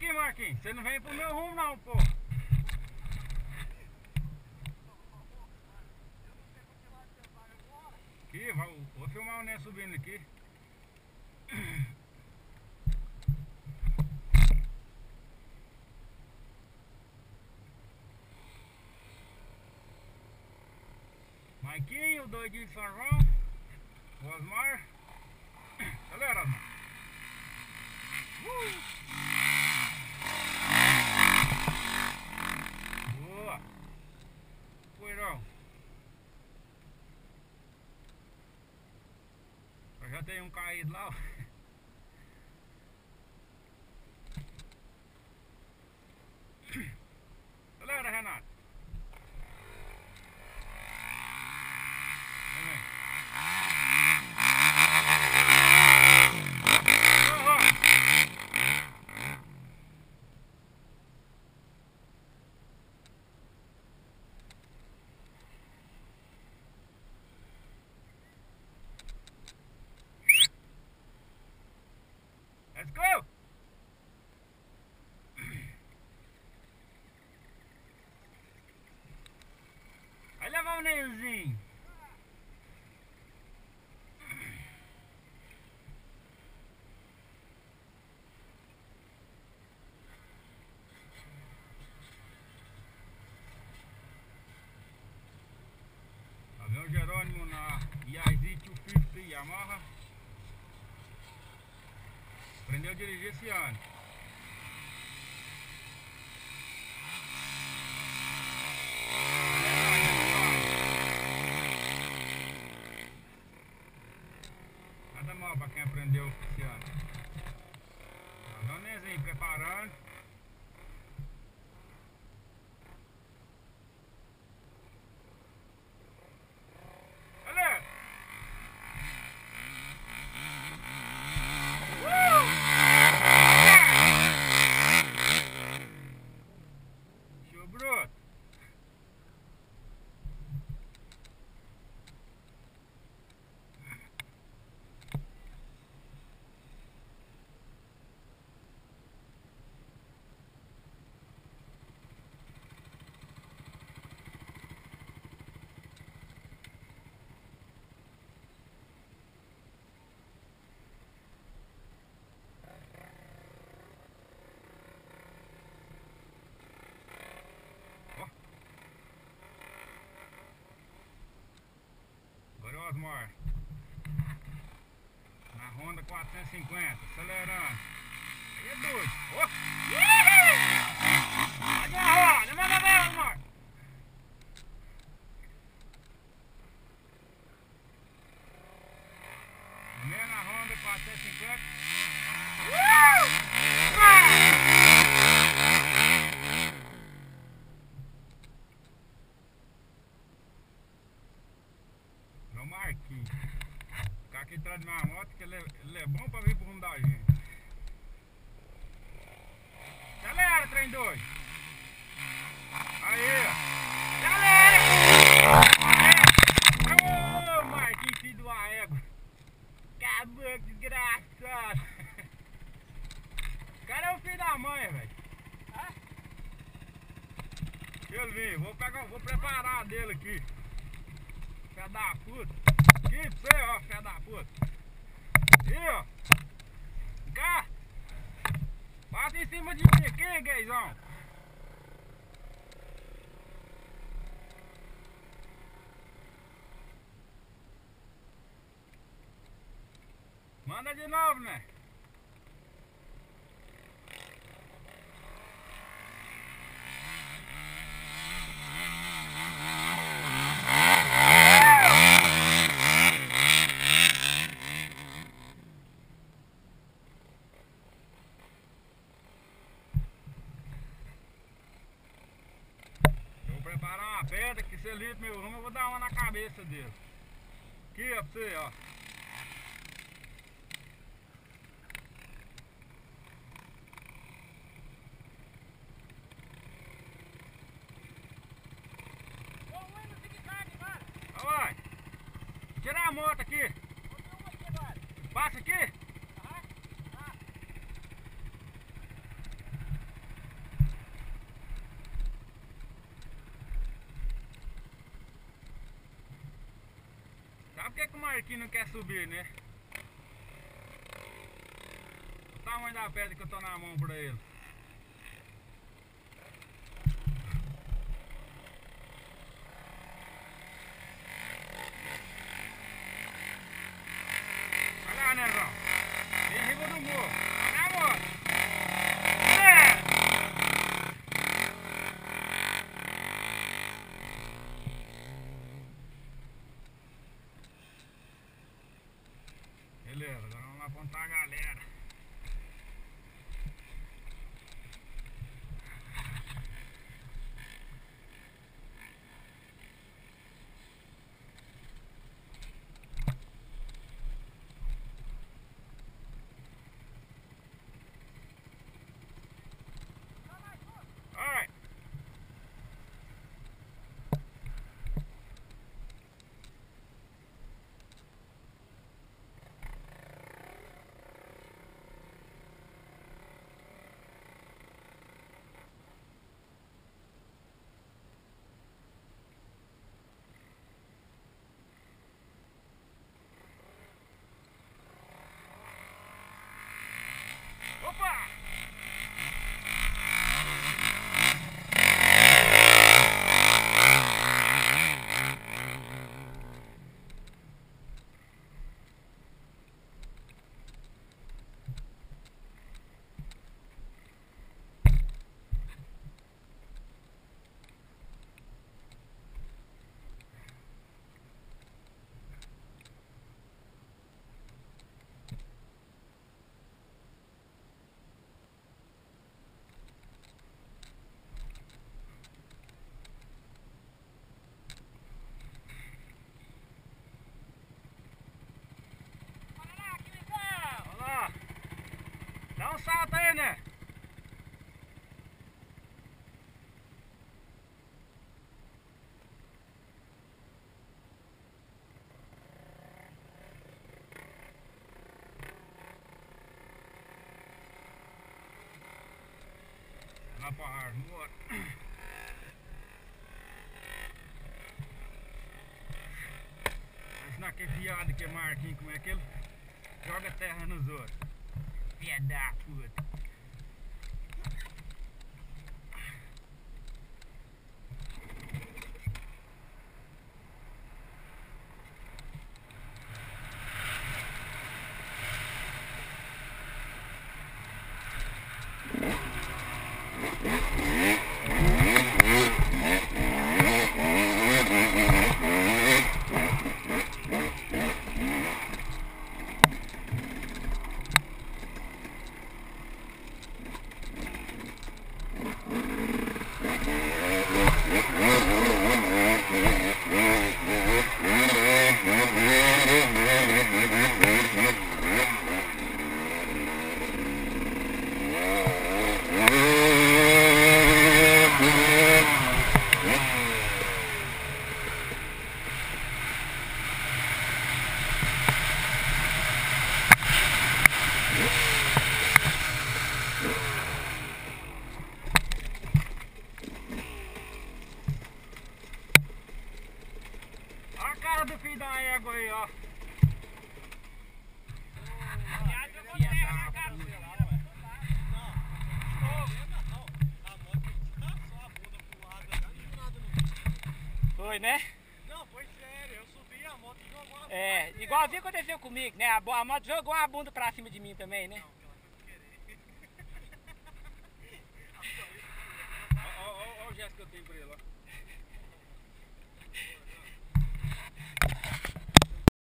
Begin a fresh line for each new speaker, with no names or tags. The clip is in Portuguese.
aqui, Marquinhos. Você não vem pro meu rumo não, pô. Aqui, vou, vou filmar o Nen subindo aqui. Maiquinho, o doidinho de São João, Osmar. Galera. Uh! Tenho um caído lá. ó. Galera, Renato. Vem, vem. Ó, ó. Let's go! Levar o Jerônimo na IAZ 250 Yamaha. Aprendeu a dirigir esse ano. Nada mal pra quem aprendeu esse ano. Aviãozinho preparando. Na Honda 450, acelerando. Aí é doido. Ó! Vai na roda, manda ver, Osmar. Primeiro na Honda 450. Marquinhos. Ficar aqui atrás de minha moto, que ele é, ele é bom pra vir pro rumo da gente. Galera, trem doido. Aí, ó. Galera! Ô, Marquinhos, filho de uma. Acabou, desgraçado. O cara é o filho da mãe, velho. Eu ver, vou pegar, vou preparar dele aqui. Fé da puta. Que feio, ó, fé da puta. Aí, ó. Cá. Passa em cima de mim aqui, gaysão. Manda de novo, né? Eu vou preparar uma meu rumo eu vou dar uma na cabeça dele. Aqui, ó, pra você, ó. Tirar a moto aqui. Passa aqui. Que, não quer subir, né? O tamanho da pedra que eu tô na mão pra ele. contact Dá um salto aí, né? Lá pra Armor. Mas naquele viado que é Marquinhos, como é que ele joga terra nos outros? Filha da puta. Olha do fim da égua aí, ó. Foi, né?
Não, foi sério, eu subi a moto jogou a
é, bunda. É, igualzinho aconteceu comigo, né? A, a, moto jogou a bunda pra cima de mim também, né?
Não. Jéssica, eu tenho pra ele, ó.